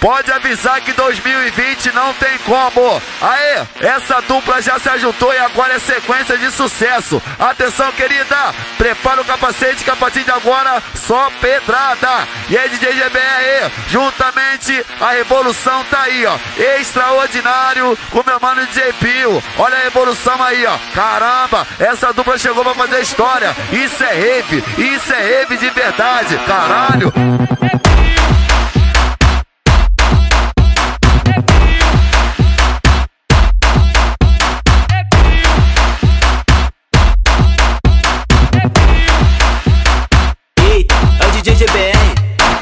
Pode avisar que 2020 não tem como. Aê, essa dupla já se ajuntou e agora é sequência de sucesso. Atenção, querida, prepara o capacete que a partir de agora só pedrada. E aí, DJ GBR, juntamente a revolução tá aí, ó. Extraordinário com meu mano DJ Pio. Olha a revolução aí, ó. Caramba, essa dupla chegou pra fazer história. Isso é rave, isso é rave de verdade. Caralho.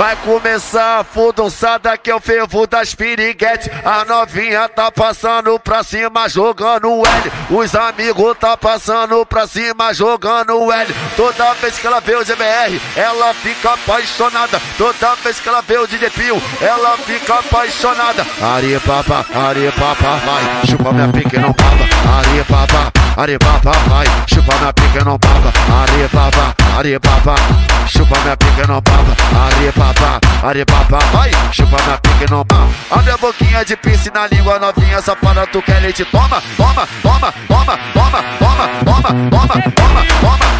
Vai começar a fudunçada que é o fervo das piriguetes. A novinha tá passando pra cima jogando L. Os amigos tá passando pra cima jogando L. Toda vez que ela vê o GBR, ela fica apaixonada. Toda vez que ela vê o DJ Pio, ela fica apaixonada. Ari papa, papa, vai. Chupa minha pique não papa. Ari papa, ari papa, vai. Chupa minha pique não papa, ari papa. Chupa minha pique não papa papá, arepapá, vai, chupa na pique no pau. Abre a boquinha de pince na língua novinha, safada, tu quer leite, toma, toma, toma, toma, toma, toma, toma, toma, toma, toma, toma,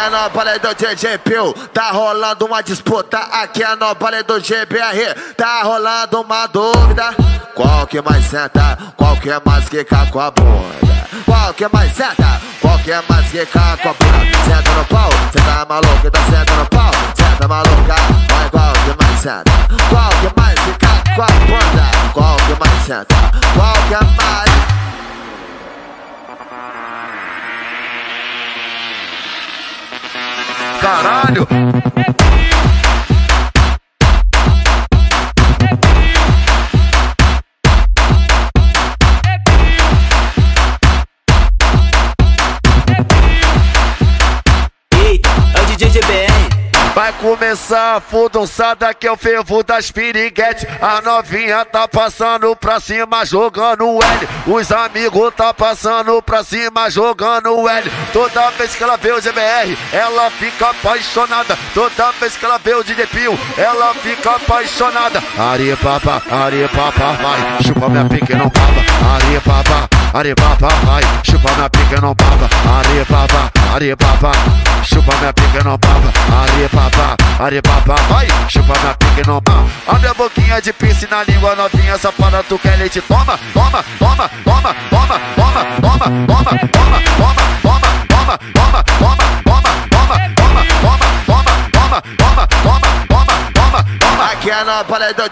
é no balé do DJ Pio, tá rolando uma disputa. Aqui é no balé do GBR, tá rolando uma dúvida. Qual que mais senta? Qual que é mais que com a bunda? Qual que é mais senta? Qual que é mais que com a bunda? Senta no pau, cê tá maluco, então senta no pau, senta maluca. Vai qual que mais senta? Qual que mais que Caralho! Começar a fudunçada que é o fervo das piriguetes. A novinha tá passando pra cima jogando L. Os amigos tá passando pra cima jogando L. Toda vez que ela vê o GBR, ela fica apaixonada. Toda vez que ela vê o DJ Pio, ela fica apaixonada. Ari papa, ari papa, vai. Chupa minha pique não papa. Ari papa, ari papa, vai. Chupa minha pique não papa. Ari papa, ari papa. Chupa minha pique não papa. Ari papa papá, are papá, vai, chupa na pique no pau. Abre a boquinha de pince na língua novinha, safada, tu quer leite, toma, toma, toma, toma, toma, toma, toma, toma, toma, toma, toma, Aqui é no balé do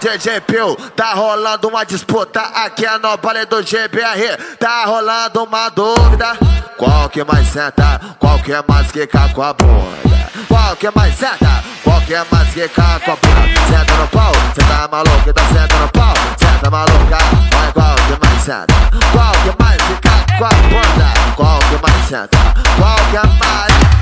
Pio, tá rolando uma disputa. Aqui é no balé do GBR, tá rolando uma dúvida. Qual que mais senta? Qual que é mais que com a bunda? Qual que é mais senta? Qual que é mais que com a bunda? Senta no pau, cê tá maluco, então senta no pau, senta maluca. Vai qual que mais senta? Qual que é mais que com a bunda? Qual que mais senta? Qual que é mais?